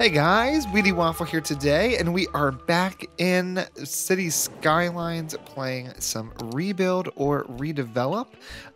Hey guys, Wheaty Waffle here today, and we are back in City Skylines playing some rebuild or redevelop.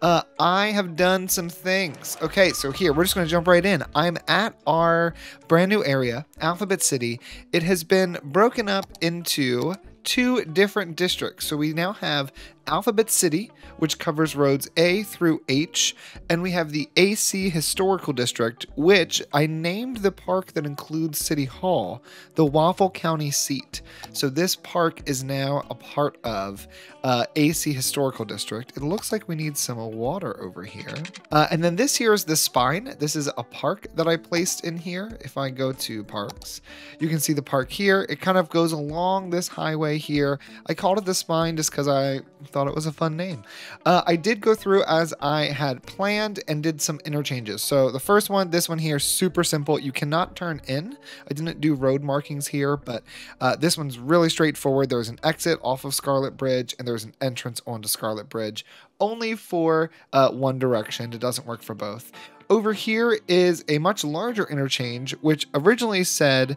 Uh, I have done some things. Okay, so here, we're just going to jump right in. I'm at our brand new area, Alphabet City. It has been broken up into two different districts. So we now have Alphabet City, which covers roads A through H, and we have the AC Historical District, which I named the park that includes City Hall, the Waffle County seat. So this park is now a part of uh, AC Historical District. It looks like we need some water over here. Uh, and then this here is the spine. This is a park that I placed in here. If I go to parks, you can see the park here. It kind of goes along this highway here. I called it the spine just because I thought it was a fun name. Uh, I did go through as I had planned and did some interchanges. So the first one, this one here, super simple. You cannot turn in. I didn't do road markings here, but uh, this one's really straightforward. There's an exit off of Scarlet Bridge and there's an entrance onto Scarlet Bridge, only for uh, one direction. It doesn't work for both. Over here is a much larger interchange, which originally said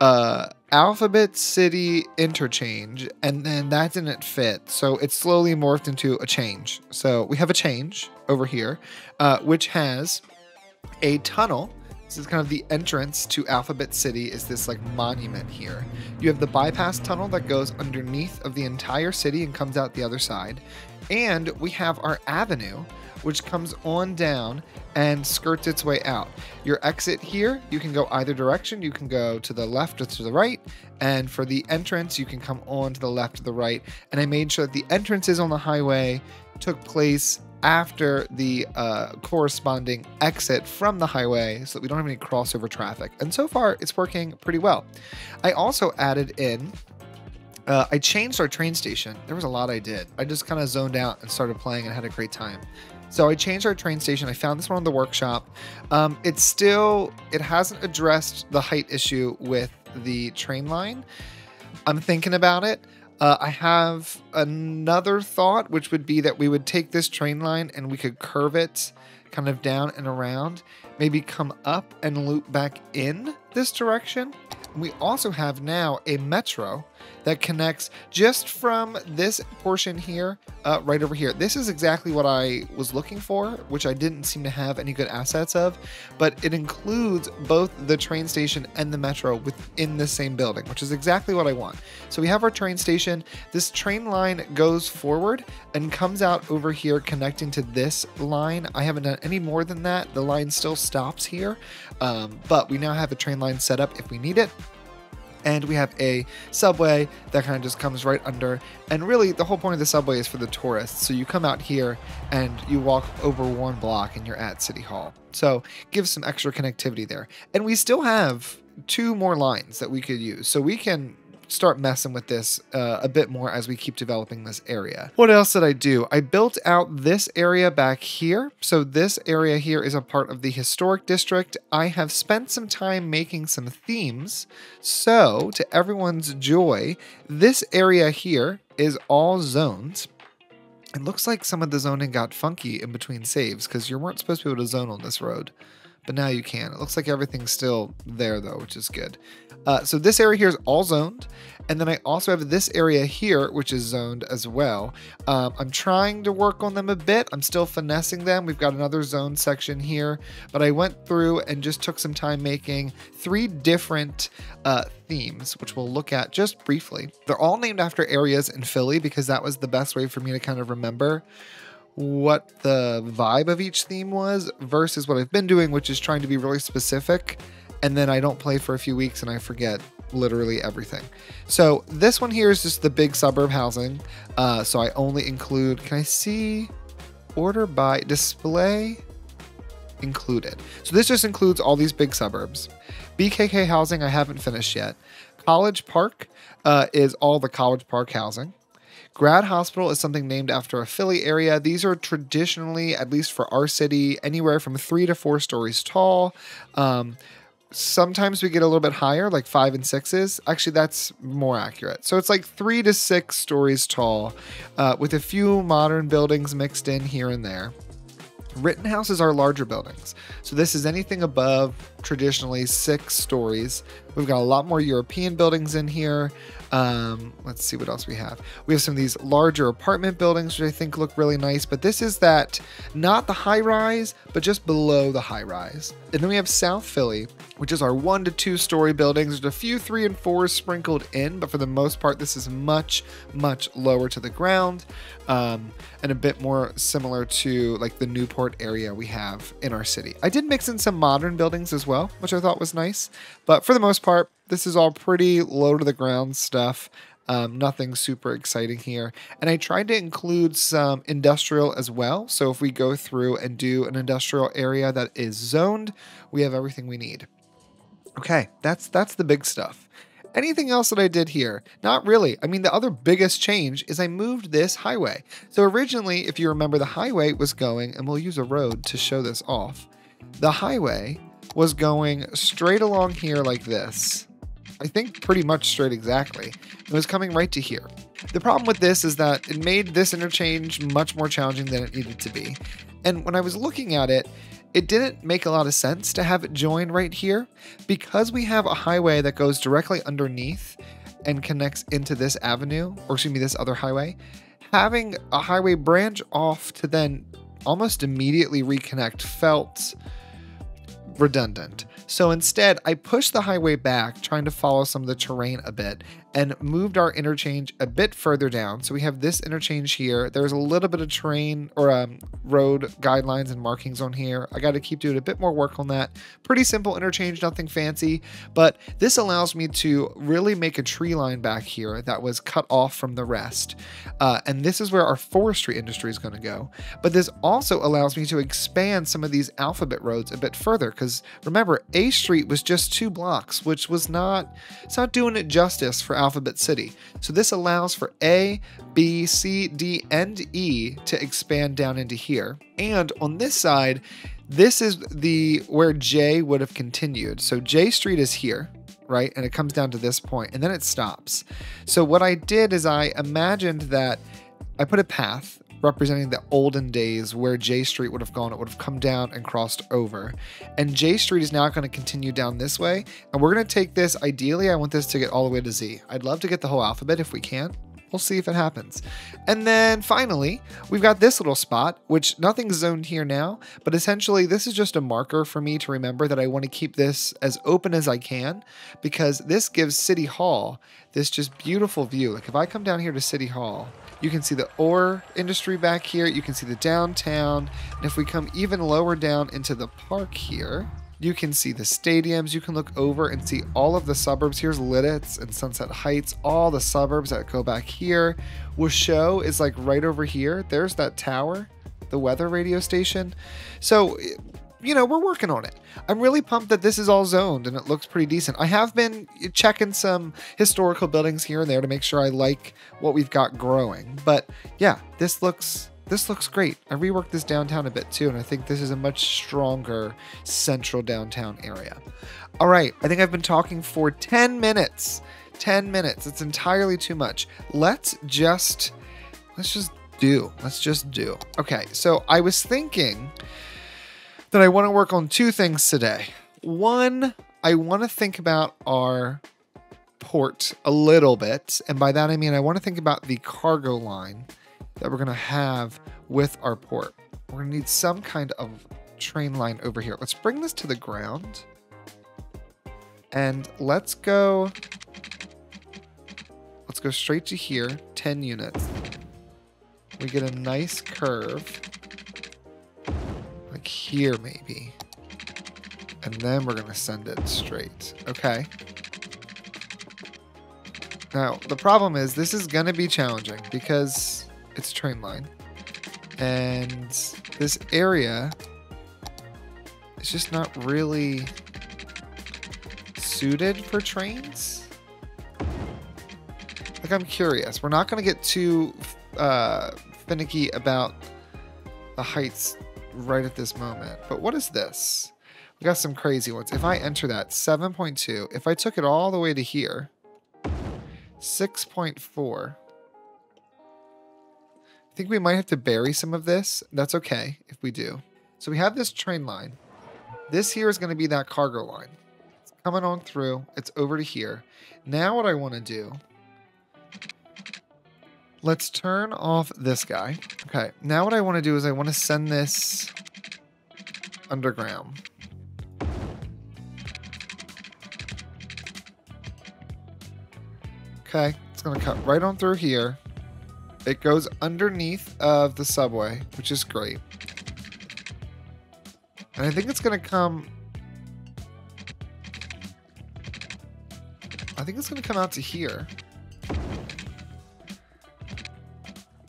uh, Alphabet City interchange, and then that didn't fit. So it slowly morphed into a change. So we have a change over here, uh, which has a tunnel. This is kind of the entrance to Alphabet City is this like monument here. You have the bypass tunnel that goes underneath of the entire city and comes out the other side. And we have our avenue, which comes on down and skirts its way out. Your exit here, you can go either direction. You can go to the left or to the right. And for the entrance, you can come on to the left or the right. And I made sure that the entrances on the highway took place after the uh, corresponding exit from the highway so that we don't have any crossover traffic. And so far, it's working pretty well. I also added in uh, I changed our train station. There was a lot I did. I just kind of zoned out and started playing and had a great time. So I changed our train station. I found this one in the workshop. Um, it's still, it hasn't addressed the height issue with the train line. I'm thinking about it. Uh, I have another thought, which would be that we would take this train line and we could curve it kind of down and around, maybe come up and loop back in this direction. We also have now a metro that connects just from this portion here, uh, right over here. This is exactly what I was looking for, which I didn't seem to have any good assets of, but it includes both the train station and the metro within the same building, which is exactly what I want. So we have our train station. This train line goes forward and comes out over here connecting to this line. I haven't done any more than that. The line still stops here, um, but we now have a train line set up if we need it and we have a subway that kind of just comes right under. And really, the whole point of the subway is for the tourists. So you come out here and you walk over one block and you're at City Hall. So give some extra connectivity there. And we still have two more lines that we could use. So we can start messing with this uh, a bit more as we keep developing this area. What else did I do? I built out this area back here. So this area here is a part of the historic district. I have spent some time making some themes. So to everyone's joy, this area here is all zones. It looks like some of the zoning got funky in between saves because you weren't supposed to be able to zone on this road but now you can. It looks like everything's still there though, which is good. Uh, so this area here is all zoned. And then I also have this area here, which is zoned as well. Um, I'm trying to work on them a bit. I'm still finessing them. We've got another zone section here, but I went through and just took some time making three different uh, themes, which we'll look at just briefly. They're all named after areas in Philly because that was the best way for me to kind of remember what the vibe of each theme was versus what I've been doing, which is trying to be really specific. And then I don't play for a few weeks and I forget literally everything. So this one here is just the big suburb housing. Uh, so I only include, can I see order by display included? So this just includes all these big suburbs. BKK housing I haven't finished yet. College Park uh, is all the College Park housing. Grad Hospital is something named after a Philly area. These are traditionally, at least for our city, anywhere from three to four stories tall. Um, sometimes we get a little bit higher, like five and sixes. Actually, that's more accurate. So it's like three to six stories tall, uh, with a few modern buildings mixed in here and there. Rittenhouses are larger buildings. So this is anything above traditionally six stories We've got a lot more European buildings in here. Um, let's see what else we have. We have some of these larger apartment buildings, which I think look really nice. But this is that not the high rise, but just below the high rise. And then we have South Philly, which is our one to two story buildings. There's a few three and fours sprinkled in, but for the most part, this is much, much lower to the ground um, and a bit more similar to like the Newport area we have in our city. I did mix in some modern buildings as well, which I thought was nice. But for the most part, this is all pretty low to the ground stuff. Um, nothing super exciting here. And I tried to include some industrial as well. So if we go through and do an industrial area that is zoned, we have everything we need. Okay, that's that's the big stuff. Anything else that I did here? Not really. I mean, the other biggest change is I moved this highway. So originally, if you remember, the highway was going, and we'll use a road to show this off. The highway was going straight along here like this. I think pretty much straight exactly. It was coming right to here. The problem with this is that it made this interchange much more challenging than it needed to be. And when I was looking at it, it didn't make a lot of sense to have it join right here because we have a highway that goes directly underneath and connects into this avenue, or excuse me, this other highway. Having a highway branch off to then almost immediately reconnect felt redundant. So instead, I pushed the highway back, trying to follow some of the terrain a bit, and moved our interchange a bit further down. So we have this interchange here. There's a little bit of terrain or um, road guidelines and markings on here. I got to keep doing a bit more work on that. Pretty simple interchange, nothing fancy, but this allows me to really make a tree line back here that was cut off from the rest. Uh, and this is where our forestry industry is going to go. But this also allows me to expand some of these alphabet roads a bit further because remember, A Street was just two blocks, which was not, it's not doing it justice for Alphabet City. So this allows for A, B, C, D, and E to expand down into here. And on this side, this is the where J would have continued. So J Street is here, right? And it comes down to this point and then it stops. So what I did is I imagined that I put a path representing the olden days where J Street would have gone. It would have come down and crossed over. And J Street is now going to continue down this way. And we're going to take this, ideally, I want this to get all the way to Z. I'd love to get the whole alphabet if we can. We'll see if it happens. And then finally, we've got this little spot, which nothing's zoned here now, but essentially this is just a marker for me to remember that I want to keep this as open as I can because this gives City Hall this just beautiful view. Like if I come down here to City Hall, you can see the ore industry back here. You can see the downtown. And if we come even lower down into the park here, you can see the stadiums. You can look over and see all of the suburbs. Here's Lititz and Sunset Heights, all the suburbs that go back here. Washoe is like right over here. There's that tower, the weather radio station. So you know, we're working on it. I'm really pumped that this is all zoned and it looks pretty decent. I have been checking some historical buildings here and there to make sure I like what we've got growing. But yeah, this looks this looks great. I reworked this downtown a bit too, and I think this is a much stronger central downtown area. All right, I think I've been talking for 10 minutes. 10 minutes. It's entirely too much. Let's just let's just do. Let's just do. Okay, so I was thinking that I want to work on two things today. One, I want to think about our port a little bit. And by that, I mean I want to think about the cargo line that we're going to have with our port. We're going to need some kind of train line over here. Let's bring this to the ground. And let's go. Let's go straight to here, 10 units. We get a nice curve like here maybe. And then we're going to send it straight. Okay. Now, the problem is this is going to be challenging because it's a train line. And this area is just not really suited for trains. Like, I'm curious. We're not going to get too uh, finicky about the heights right at this moment. But what is this? We got some crazy ones. If I enter that, 7.2. If I took it all the way to here, 6.4. I think we might have to bury some of this. That's okay if we do. So we have this train line. This here is going to be that cargo line. It's coming on through. It's over to here. Now what I want to do, let's turn off this guy. Okay, now what I want to do is I want to send this underground. Okay, it's going to cut right on through here. It goes underneath of the subway, which is great. And I think it's going to come... I think it's going to come out to here.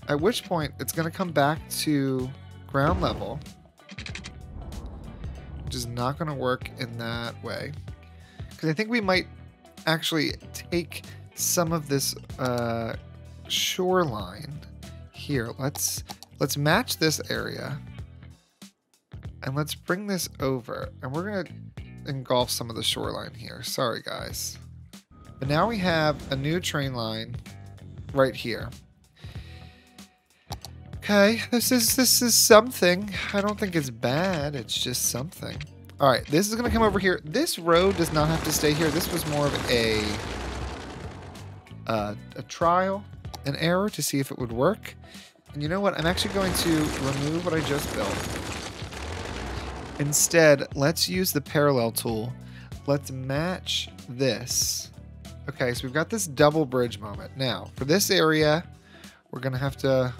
At which point, it's going to come back to ground level. Which is not going to work in that way. Because I think we might actually take some of this uh, shoreline here. Let's let's match this area. And let's bring this over. And we're to engulf some of the shoreline here. Sorry, guys. But now we have a new train line right here. Okay, this is this is something. I don't think it's bad. It's just something. All right, this is to come over here. This road does not have to stay here. This was more of a uh, a trial, an error to see if it would work. And you know what? I'm actually going to remove what I just built. Instead, let's use the parallel tool. Let's match this. Okay, so we've got this double bridge moment. Now, for this area, we're going to have to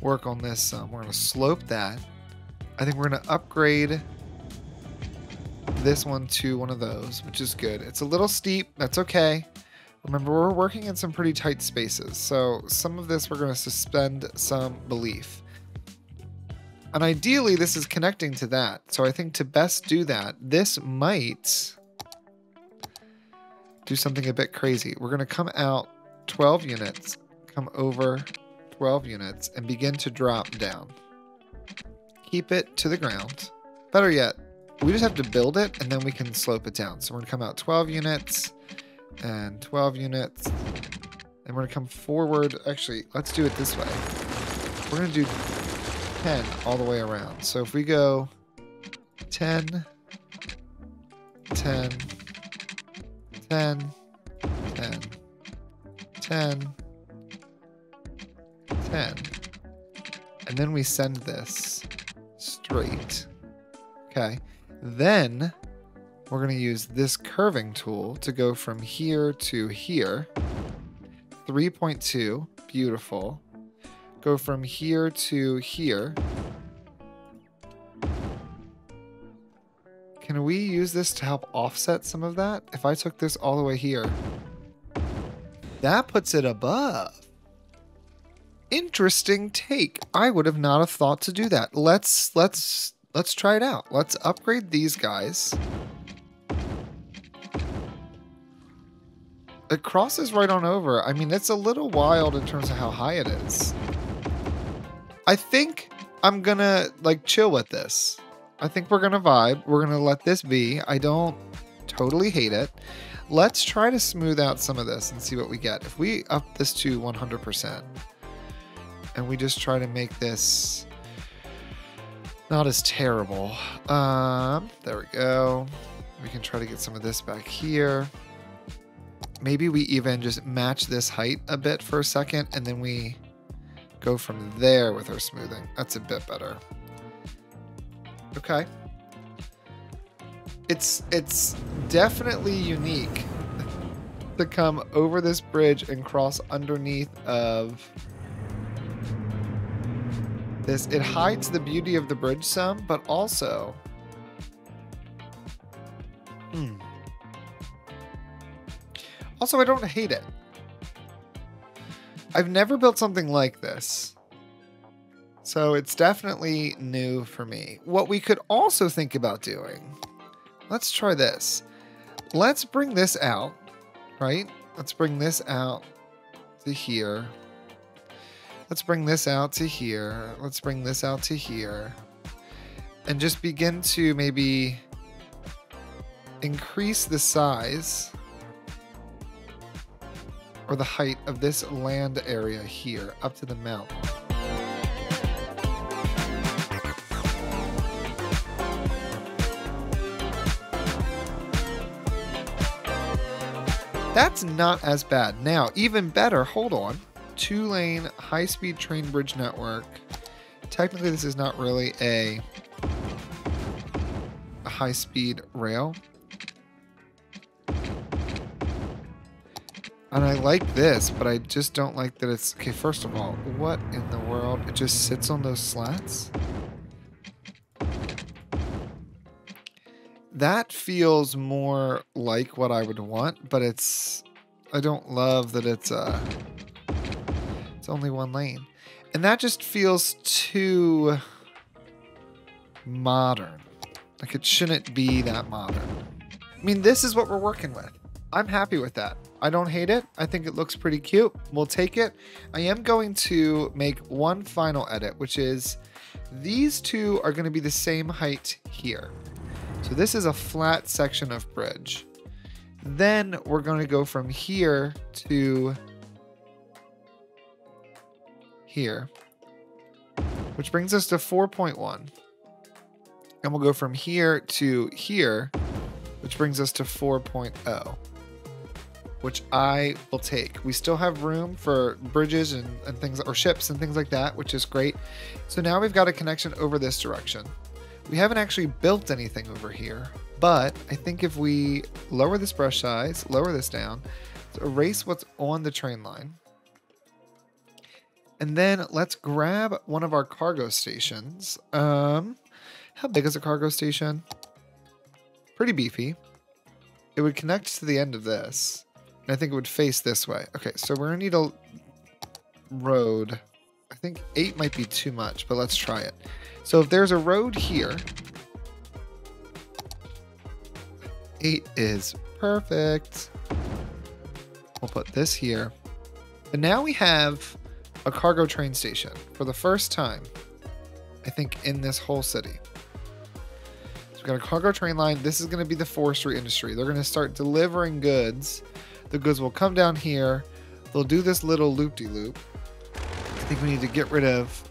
work on this. Um, we're going to slope that. I think we're going to upgrade this one to one of those, which is good. It's a little steep. That's okay. Remember, we're working in some pretty tight spaces, so some of this we're going to suspend some belief. And ideally, this is connecting to that. So I think to best do that, this might do something a bit crazy. We're going to come out 12 units, come over 12 units, and begin to drop down. Keep it to the ground. Better yet, we just have to build it, and then we can slope it down. So we're going to come out 12 units, and 12 units. And we're going to come forward. Actually, let's do it this way. We're going to do 10 all the way around. So if we go 10, 10, 10, 10, 10, 10, and then we send this straight. Okay. Then we're going to use this curving tool to go from here to here. 3.2, beautiful. Go from here to here. Can we use this to help offset some of that? If I took this all the way here. That puts it above. Interesting take. I would have not have thought to do that. Let's let's let's try it out. Let's upgrade these guys. It crosses right on over. I mean, it's a little wild in terms of how high it is. I think I'm gonna like chill with this. I think we're gonna vibe. We're gonna let this be. I don't totally hate it. Let's try to smooth out some of this and see what we get. If we up this to 100% and we just try to make this not as terrible. Um, there we go. We can try to get some of this back here maybe we even just match this height a bit for a second and then we go from there with our smoothing. That's a bit better. Okay. It's it's definitely unique to come over this bridge and cross underneath of this. It hides the beauty of the bridge some, but also hmm, also, I don't hate it. I've never built something like this. So it's definitely new for me. What we could also think about doing, let's try this. Let's bring this out, right? Let's bring this out to here. Let's bring this out to here. Let's bring this out to here. And just begin to maybe increase the size or the height of this land area here up to the mountain. That's not as bad. Now, even better, hold on. Two lane high speed train bridge network. Technically, this is not really a, a high speed rail. And I like this, but I just don't like that it's... Okay, first of all, what in the world? It just sits on those slats? That feels more like what I would want, but it's... I don't love that it's, uh... It's only one lane. And that just feels too... modern. Like, it shouldn't be that modern. I mean, this is what we're working with. I'm happy with that. I don't hate it. I think it looks pretty cute. We'll take it. I am going to make one final edit, which is these two are going to be the same height here. So this is a flat section of bridge. Then we're going to go from here to here, which brings us to 4.1. And we'll go from here to here, which brings us to 4.0 which I will take. We still have room for bridges and, and things, or ships and things like that, which is great. So now we've got a connection over this direction. We haven't actually built anything over here, but I think if we lower this brush size, lower this down, erase what's on the train line. And then let's grab one of our cargo stations. Um, how big is a cargo station? Pretty beefy. It would connect to the end of this. I think it would face this way. Okay, so we're gonna need a road. I think eight might be too much, but let's try it. So if there's a road here, eight is perfect. We'll put this here. And now we have a cargo train station for the first time, I think, in this whole city. So we've got a cargo train line. This is going to be the forestry industry. They're going to start delivering goods the goods will come down here. They'll do this little loop-de-loop. -loop. I think we need to get rid of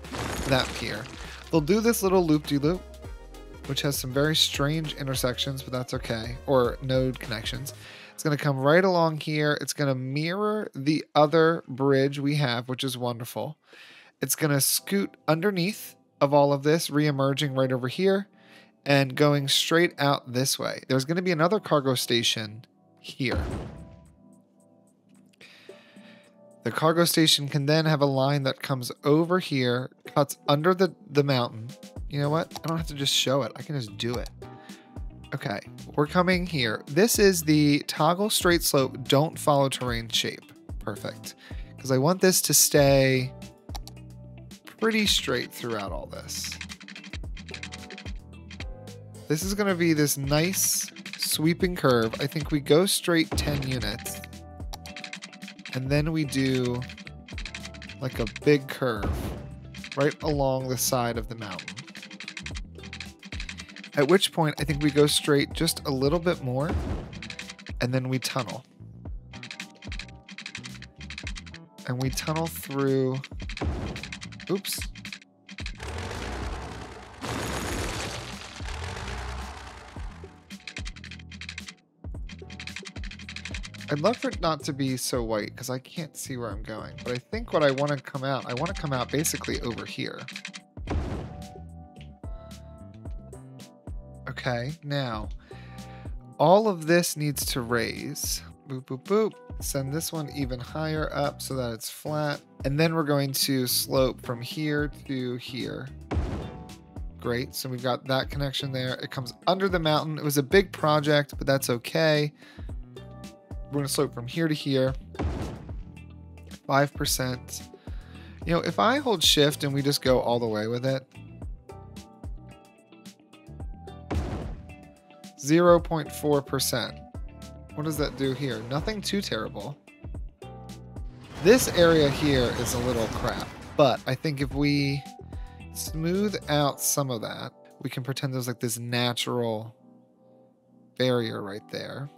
that pier. They'll do this little loop-de-loop, -loop, which has some very strange intersections, but that's okay, or node connections. It's going to come right along here. It's going to mirror the other bridge we have, which is wonderful. It's going to scoot underneath of all of this, re-emerging right over here, and going straight out this way. There's going to be another cargo station here. The cargo station can then have a line that comes over here, cuts under the, the mountain. You know what? I don't have to just show it. I can just do it. Okay, we're coming here. This is the toggle straight slope, don't follow terrain shape. Perfect. Because I want this to stay pretty straight throughout all this. This is going to be this nice sweeping curve. I think we go straight 10 units. And then we do like a big curve right along the side of the mountain. At which point, I think we go straight just a little bit more, and then we tunnel. And we tunnel through... Oops. I'd love for it not to be so white because I can't see where I'm going. But I think what I want to come out, I want to come out basically over here. Okay, now all of this needs to raise. Boop, boop, boop. Send this one even higher up so that it's flat. And then we're going to slope from here to here. Great, so we've got that connection there. It comes under the mountain. It was a big project, but that's okay. We're going to slope from here to here. 5%. You know, if I hold shift and we just go all the way with it, 0.4%. What does that do here? Nothing too terrible. This area here is a little crap, but I think if we smooth out some of that, we can pretend there's like this natural barrier right there.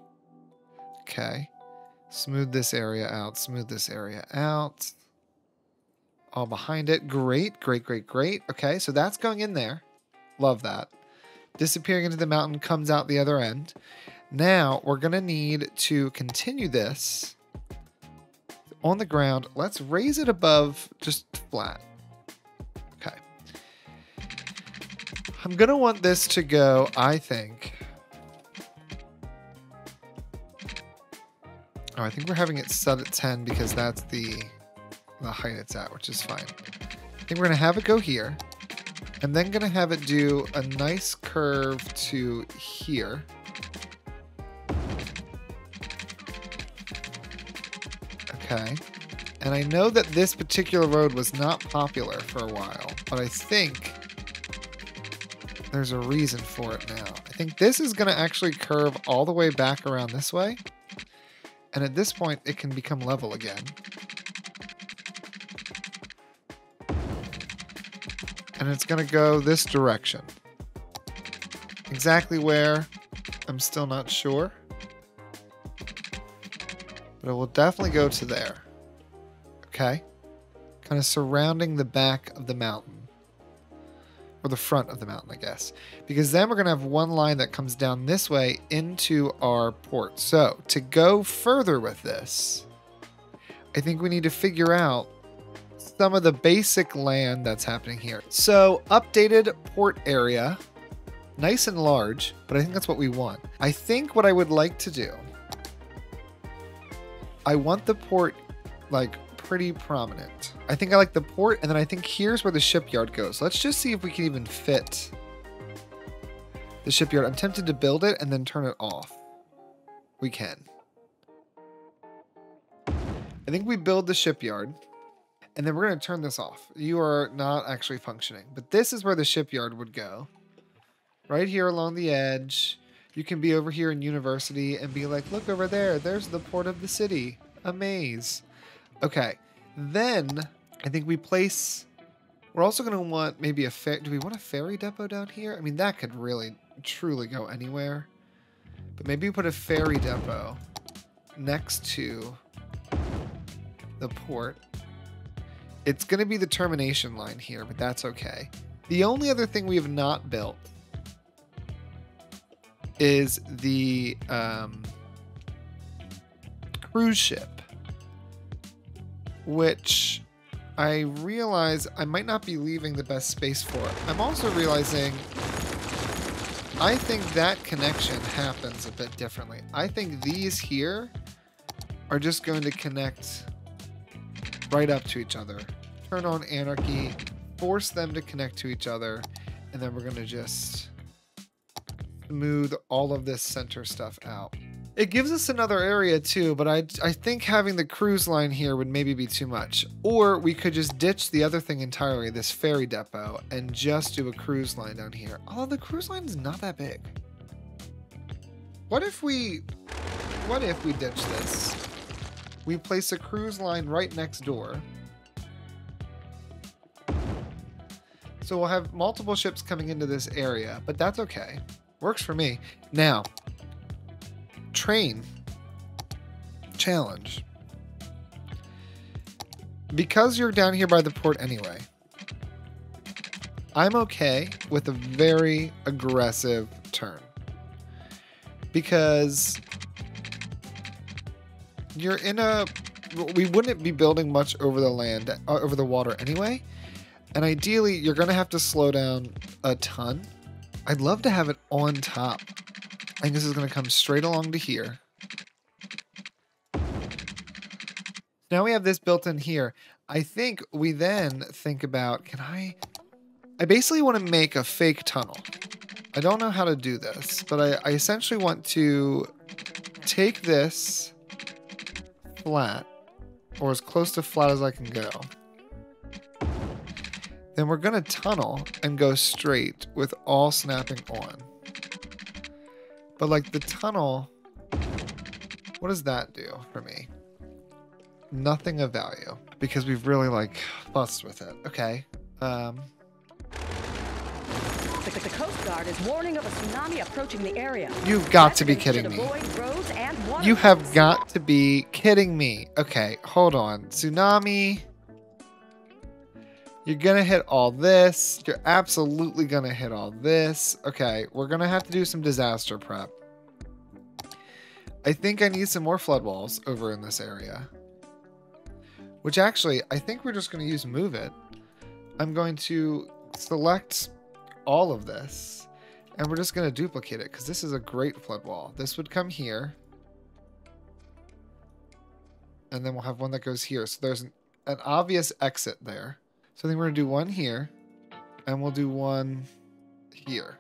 Okay. Smooth this area out. Smooth this area out. All behind it. Great, great, great, great. Okay, so that's going in there. Love that. Disappearing into the mountain comes out the other end. Now we're going to need to continue this on the ground. Let's raise it above just flat. Okay. I'm going to want this to go, I think. Oh, I think we're having it set at 10 because that's the, the height it's at, which is fine. I think we're going to have it go here. I'm then going to have it do a nice curve to here. Okay. And I know that this particular road was not popular for a while, but I think there's a reason for it now. I think this is going to actually curve all the way back around this way. And at this point, it can become level again. And it's going to go this direction. Exactly where, I'm still not sure. But it will definitely go to there. Okay? Kind of surrounding the back of the mountain. Or the front of the mountain, I guess. Because then we're going to have one line that comes down this way into our port. So, to go further with this, I think we need to figure out some of the basic land that's happening here. So, updated port area. Nice and large, but I think that's what we want. I think what I would like to do I want the port like pretty prominent. I think I like the port, and then I think here's where the shipyard goes. Let's just see if we can even fit the shipyard. I'm tempted to build it and then turn it off. We can. I think we build the shipyard, and then we're going to turn this off. You are not actually functioning, but this is where the shipyard would go. Right here along the edge. You can be over here in university and be like, look over there, there's the port of the city. A maze. Okay. Then I think we place we're also going to want maybe a fair do we want a ferry depot down here? I mean that could really truly go anywhere. But maybe we put a ferry depot next to the port. It's going to be the termination line here, but that's okay. The only other thing we have not built is the um, cruise ship, which I realize I might not be leaving the best space for. I'm also realizing I think that connection happens a bit differently. I think these here are just going to connect right up to each other. Turn on anarchy, force them to connect to each other, and then we're going to just smooth all of this center stuff out. It gives us another area too, but I, I think having the cruise line here would maybe be too much. Or we could just ditch the other thing entirely, this ferry depot, and just do a cruise line down here. Although the cruise line is not that big. What if we, what if we ditch this? We place a cruise line right next door. So we'll have multiple ships coming into this area, but that's okay. Works for me. Now, train challenge. Because you're down here by the port anyway, I'm okay with a very aggressive turn. Because you're in a we wouldn't be building much over the land uh, over the water anyway and ideally you're going to have to slow down a ton I'd love to have it on top. I think this is going to come straight along to here. Now we have this built in here. I think we then think about, can I... I basically want to make a fake tunnel. I don't know how to do this, but I, I essentially want to take this flat, or as close to flat as I can go. Then we're going to tunnel and go straight with all snapping on. But like the tunnel, what does that do for me? Nothing of value because we've really like fussed with it. Okay. Um, the, the, Coast Guard is warning of a tsunami approaching the area. You've got to be kidding me. You have got to be kidding me. Okay, hold on. Tsunami. You're gonna hit all this. You're absolutely gonna hit all this. Okay, we're gonna have to do some disaster prep. I think I need some more flood walls over in this area. Which actually, I think we're just to use move it. I'm going to select all of this and we're just to duplicate it because this is a great flood wall. This would come here. And then we'll have one that goes here. So there's an, an obvious exit there. So I think we're to do one here and we'll do one here.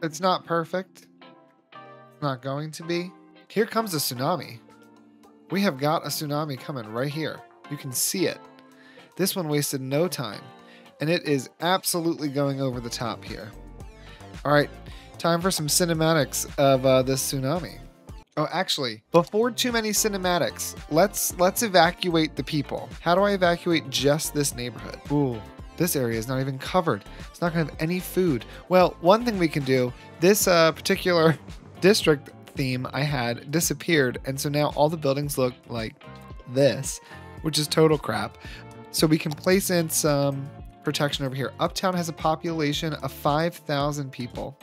It's not perfect. It's not going to be. Here comes a tsunami. We have got a tsunami coming right here. You can see it. This one wasted no time. And it is absolutely going over the top here. All right, time for some cinematics of uh, this tsunami. Oh, actually, before too many cinematics, let's let's evacuate the people. How do I evacuate just this neighborhood? Ooh, this area is not even covered. It's not gonna have any food. Well, one thing we can do, this uh, particular district theme I had disappeared, and so now all the buildings look like this, which is total crap. So we can place in some protection over here. Uptown has a population of 5,000 people,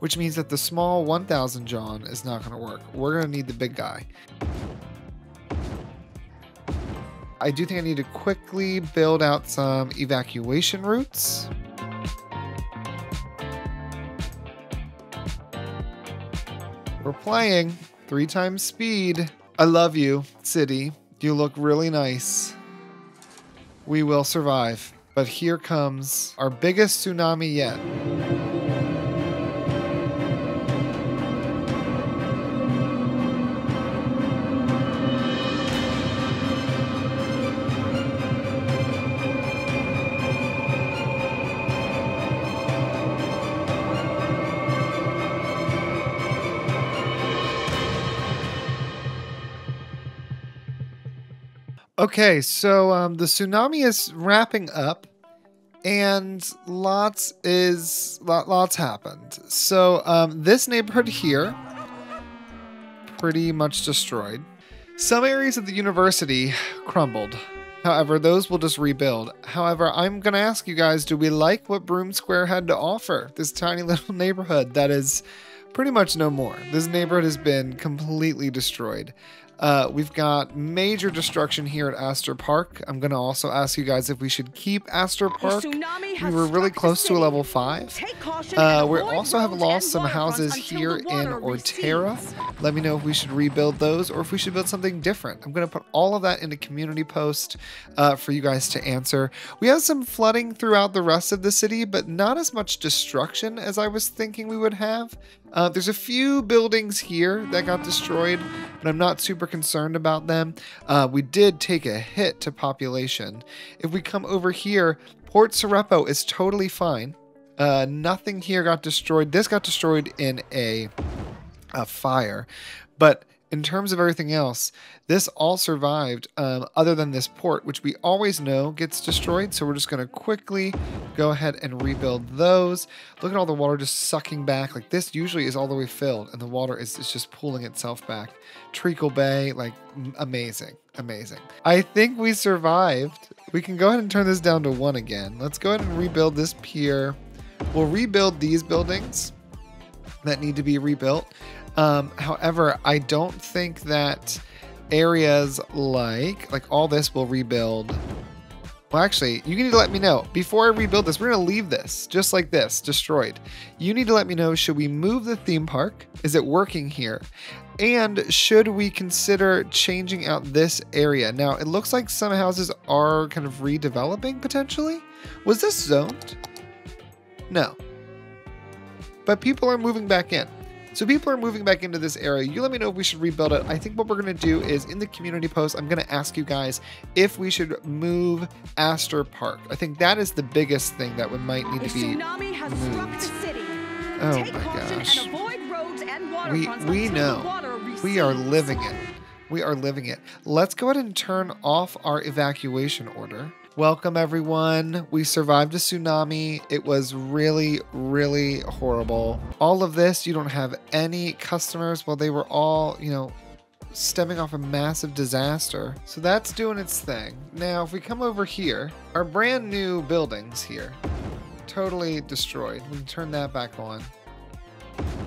which means that the small 1,000 John is not going to work. We're going to need the big guy. I do think I need to quickly build out some evacuation routes. We're playing three times speed. I love you, city. You look really nice. We will survive. But here comes our biggest tsunami yet. Okay, so um, the tsunami is wrapping up, and lots is lot, lots happened. So um, this neighborhood here, pretty much destroyed. Some areas of the university crumbled. However, those will just rebuild. However, I'm going to ask you guys do we like what Broom Square had to offer? This tiny little neighborhood that is pretty much no more. This neighborhood has been completely destroyed. Uh, we've got major destruction here at Astor Park. I'm going to also ask you guys if we should keep Astor Park. We were really close to a level 5. Uh, we also have lost some houses here in Ortera. Let me know if we should rebuild those or if we should build something different. I'm going to put all of that in a community post uh, for you guys to answer. We have some flooding throughout the rest of the city, but not as much destruction as I was thinking we would have. Uh, there's a few buildings here that got destroyed, but I'm not super concerned about them. Uh, we did take a hit to population. If we come over here, Port Sorepo is totally fine. Uh, nothing here got destroyed. This got destroyed in a, a fire, but in terms of everything else, this all survived um, other than this port, which we always know gets destroyed. So we're just going to quickly go ahead and rebuild those. Look at all the water just sucking back. Like this usually is all the way filled and the water is, is just pulling itself back. Treacle Bay, like amazing, amazing. I think we survived. We can go ahead and turn this down to one again. Let's go ahead and rebuild this pier. We'll rebuild these buildings that need to be rebuilt. Um, however, I don't think that areas like like all this will rebuild. Well, actually, you need to let me know. Before I rebuild this, we're to leave this just like this, destroyed. You need to let me know, should we move the theme park? Is it working here? And should we consider changing out this area? Now, it looks like some houses are kind of redeveloping potentially. Was this zoned? No. But people are moving back in. So people are moving back into this area. You let me know if we should rebuild it. I think what we're going to do is in the community post, I'm going to ask you guys if we should move Astor Park. I think that is the biggest thing that would might need to be moved. Oh Take my gosh. we we know. We are living it. We are living it. Let's go ahead and turn off our evacuation order. Welcome, everyone. We survived a tsunami. It was really, really horrible. All of this, you don't have any customers. Well, they were all, you know, stemming off a massive disaster. So that's doing its thing. Now, if we come over here, our brand new buildings here, totally destroyed. We can turn that back on.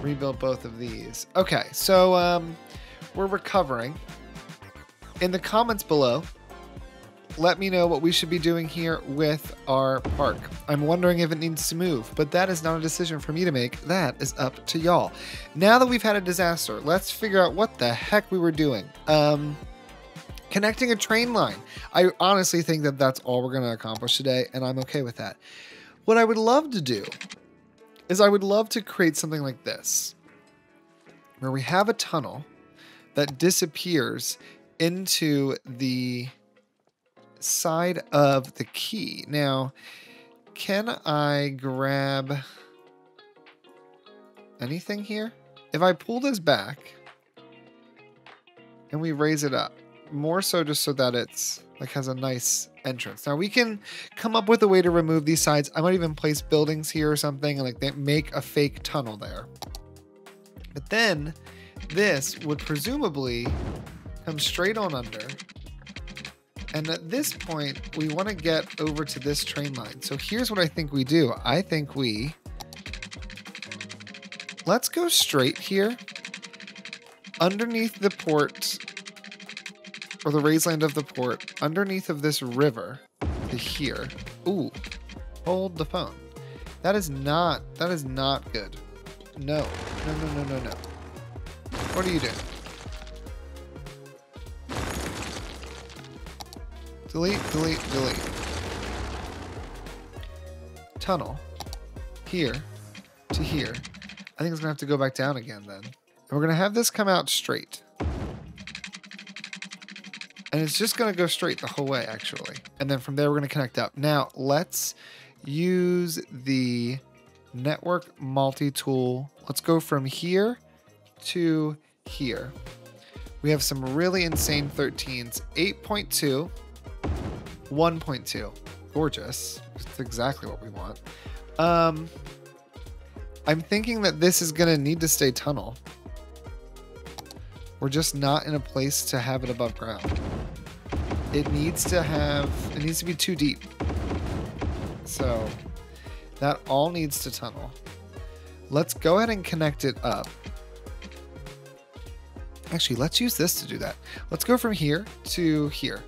rebuild both of these. Okay, so um, we're recovering. In the comments below, let me know what we should be doing here with our park. I'm wondering if it needs to move, but that is not a decision for me to make. That is up to y'all. Now that we've had a disaster, let's figure out what the heck we were doing. Um, connecting a train line. I honestly think that that's all we're going to accomplish today, and I'm okay with that. What I would love to do is I would love to create something like this, where we have a tunnel that disappears into the side of the quay. Now, can I grab anything here? If I pull this back and we raise it up, more so just so that it's like has a nice entrance. Now we can come up with a way to remove these sides. I might even place buildings here or something and like make a fake tunnel there. But then this would presumably come straight on under and at this point, we want to get over to this train line. So here's what I think we do. I think we... Let's go straight here. Underneath the port, or the raised land of the port, underneath of this river to here. Ooh, hold the phone. That is not, that is not good. No, no, no, no, no, no. What are you doing? Delete, delete, delete. Tunnel. Here to here. I think it's going to have to go back down again then. And we're going to have this come out straight. And it's just going to go straight the whole way, actually. And then from there, we're going to connect up. Now, let's use the network multi-tool. Let's go from here to here. We have some really insane 13s. 8.2 1.2. Gorgeous. It's exactly what we want. Um, I'm thinking that this is going to need to stay tunnel. We're just not in a place to have it above ground. It needs to have, it needs to be too deep. So that all needs to tunnel. Let's go ahead and connect it up. Actually, let's use this to do that. Let's go from here to here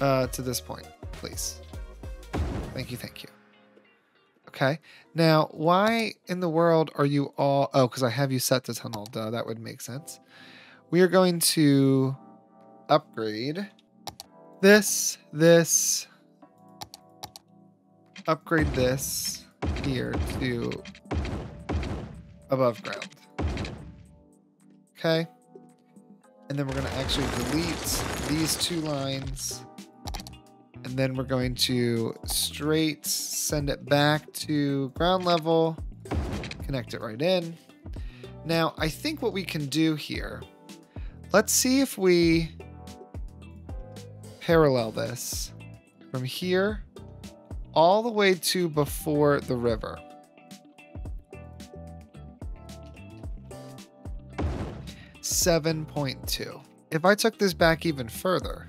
uh, to this point, please. Thank you, thank you. Okay. Now, why in the world are you all... Oh, because I have you set to tunnel. Duh, that would make sense. We are going to upgrade this, this, upgrade this here to above ground. Okay. And then we're going to actually delete these two lines and then we're going to straight send it back to ground level, connect it right in. Now, I think what we can do here, let's see if we parallel this from here all the way to before the river. Seven point two. If I took this back even further,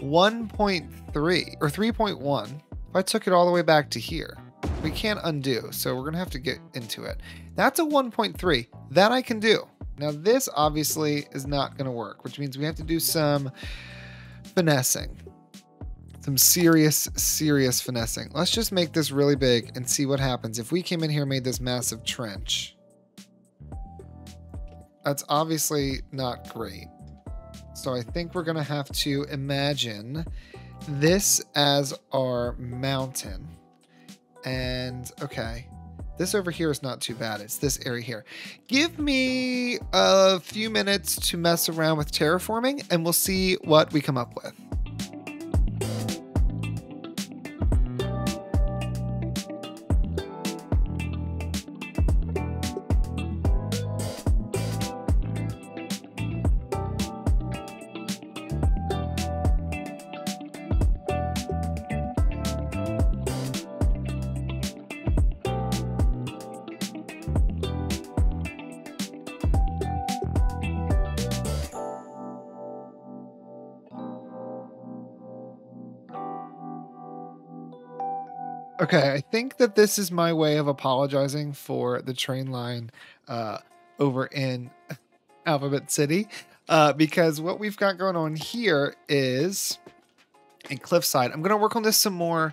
1.3 or 3.1, if I took it all the way back to here, we can't undo, so we're to have to get into it. That's a 1.3. That I can do. Now this obviously is not to work, which means we have to do some finessing. Some serious, serious finessing. Let's just make this really big and see what happens if we came in here made this massive trench. That's obviously not great. So I think we're going to have to imagine this as our mountain. And okay, this over here is not too bad. It's this area here. Give me a few minutes to mess around with terraforming and we'll see what we come up with. Okay, I think that this is my way of apologizing for the train line uh, over in Alphabet City. Uh, because what we've got going on here is in Cliffside. I'm going to work on this some more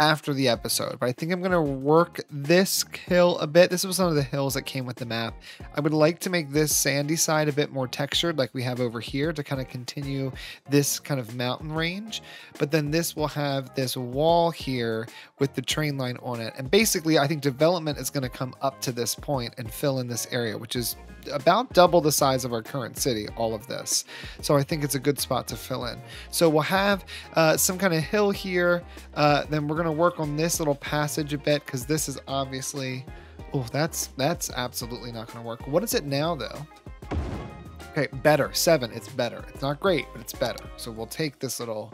after the episode, but I think I'm going to work this hill a bit. This was one of the hills that came with the map. I would like to make this sandy side a bit more textured like we have over here to kind of continue this kind of mountain range. But then this will have this wall here with the train line on it. And basically, I think development is going to come up to this point and fill in this area, which is about double the size of our current city, all of this. So I think it's a good spot to fill in. So we'll have uh, some kind of hill here. Uh, then we're going to work on this little passage a bit because this is obviously, oh, that's, that's absolutely not going to work. What is it now though? Okay, better, seven, it's better. It's not great, but it's better. So we'll take this little,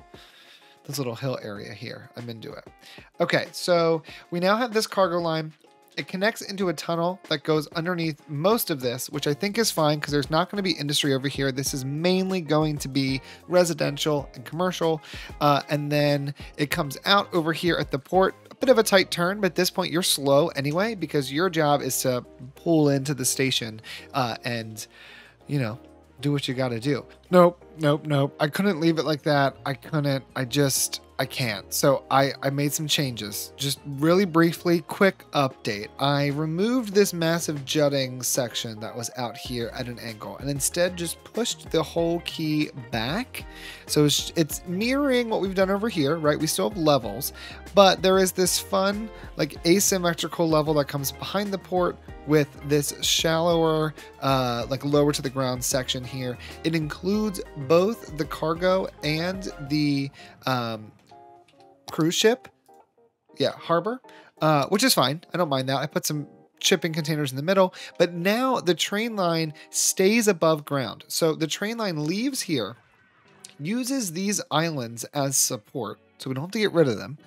this little hill area here. I'm into it. Okay, so we now have this cargo line. It connects into a tunnel that goes underneath most of this, which I think is fine because there's not going to be industry over here. This is mainly going to be residential and commercial. Uh, and then it comes out over here at the port. A bit of a tight turn, but at this point you're slow anyway because your job is to pull into the station uh, and, you know, do what you got to do. Nope, nope, nope. I couldn't leave it like that. I couldn't. I just I can't. So I, I made some changes. Just really briefly, quick update. I removed this massive jutting section that was out here at an angle and instead just pushed the whole quay back. So it's, it's mirroring what we've done over here, right? We still have levels, but there is this fun, like asymmetrical level that comes behind the port with this shallower, uh, like lower to the ground section here. It includes both the cargo and the um, cruise ship. Yeah, harbor, uh, which is fine. I don't mind that. I put some shipping containers in the middle, but now the train line stays above ground. So the train line leaves here, uses these islands as support, so we don't have to get rid of them,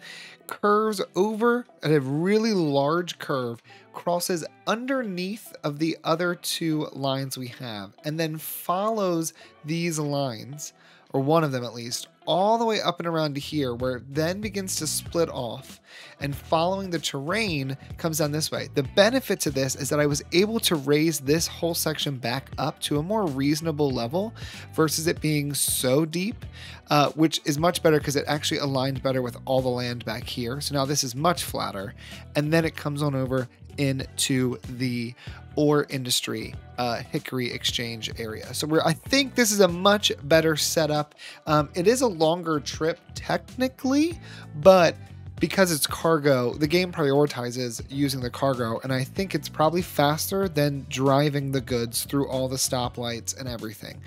curves over at a really large curve, crosses underneath of the other two lines we have, and then follows these lines, or one of them at least, all the way up and around to here, where it then begins to split off. And following the terrain comes down this way. The benefit to this is that I was able to raise this whole section back up to a more reasonable level versus it being so deep, uh, which is much better because it actually aligned better with all the land back here. So now this is much flatter. And then it comes on over into the ore industry uh, hickory exchange area. So we're I think this is a much better setup. Um, it is a longer trip technically, but because it's cargo, the game prioritizes using the cargo, and I think it's probably faster than driving the goods through all the stoplights and everything.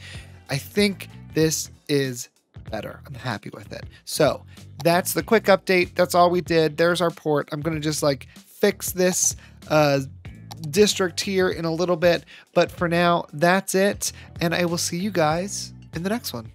I think this is better. I'm happy with it. So that's the quick update. That's all we did. There's our port. I'm going to just like fix this uh, district here in a little bit. But for now, that's it. And I will see you guys in the next one.